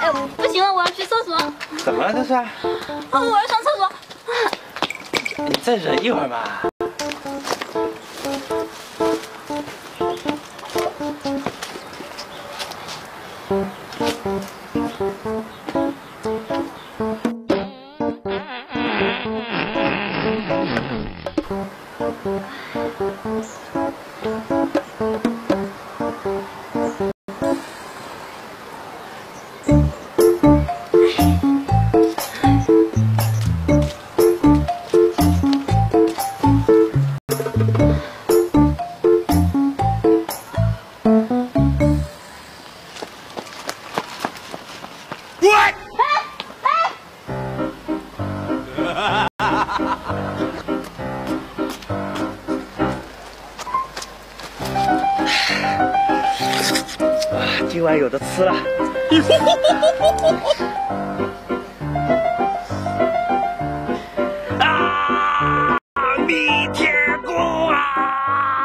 哎，不行了，我要去厕所。怎么了这是？啊，我要上厕所。你再忍一会儿滚！今晚有的吃了。啊，弥天公啊！